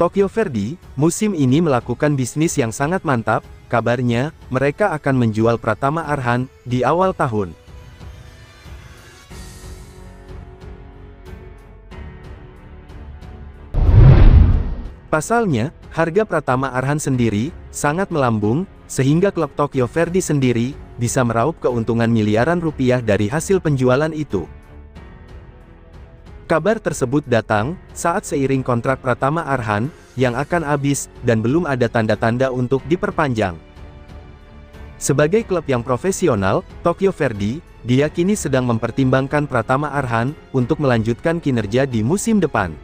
Tokyo Verdy, musim ini melakukan bisnis yang sangat mantap, kabarnya, mereka akan menjual Pratama Arhan, di awal tahun. Pasalnya, harga Pratama Arhan sendiri, sangat melambung, sehingga klub Tokyo Verdy sendiri, bisa meraup keuntungan miliaran rupiah dari hasil penjualan itu. Kabar tersebut datang, saat seiring kontrak Pratama Arhan, yang akan habis, dan belum ada tanda-tanda untuk diperpanjang. Sebagai klub yang profesional, Tokyo Verdy, diyakini sedang mempertimbangkan Pratama Arhan, untuk melanjutkan kinerja di musim depan.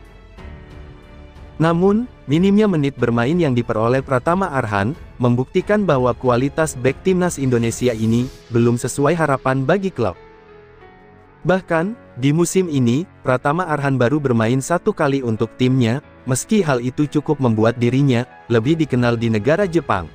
Namun, minimnya menit bermain yang diperoleh Pratama Arhan, membuktikan bahwa kualitas back timnas Indonesia ini, belum sesuai harapan bagi klub. Bahkan, di musim ini, Pratama Arhan baru bermain satu kali untuk timnya, meski hal itu cukup membuat dirinya, lebih dikenal di negara Jepang.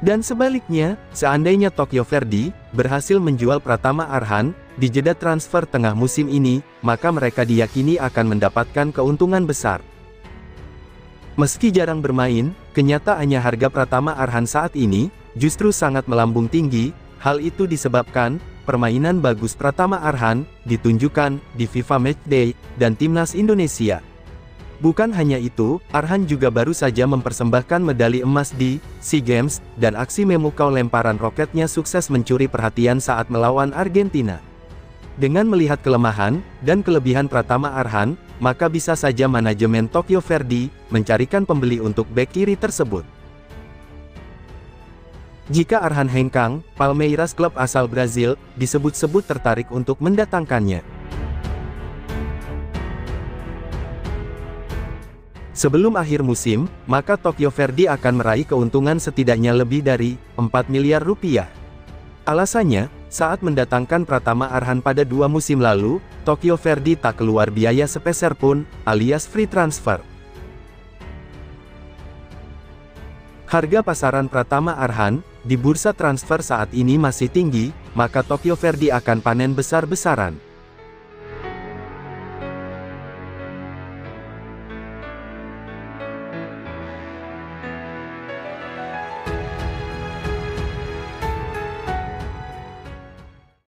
Dan sebaliknya, seandainya Tokyo Verdy, berhasil menjual Pratama Arhan, di jeda transfer tengah musim ini, maka mereka diyakini akan mendapatkan keuntungan besar. Meski jarang bermain, kenyataannya harga Pratama Arhan saat ini, justru sangat melambung tinggi, hal itu disebabkan, permainan bagus Pratama Arhan, ditunjukkan, di FIFA Matchday, dan Timnas Indonesia. Bukan hanya itu, Arhan juga baru saja mempersembahkan medali emas di SEA Games, dan aksi memukau lemparan roketnya sukses mencuri perhatian saat melawan Argentina. Dengan melihat kelemahan, dan kelebihan Pratama Arhan, maka bisa saja manajemen Tokyo Verdy, mencarikan pembeli untuk bek kiri tersebut. Jika Arhan Hengkang, Palmeiras klub asal Brazil, disebut-sebut tertarik untuk mendatangkannya. Sebelum akhir musim, maka Tokyo Verdy akan meraih keuntungan setidaknya lebih dari 4 miliar rupiah. Alasannya, saat mendatangkan Pratama Arhan pada dua musim lalu, Tokyo Verdy tak keluar biaya sepeser pun, alias free transfer. Harga pasaran Pratama Arhan, di bursa transfer saat ini masih tinggi, maka Tokyo Verdy akan panen besar-besaran.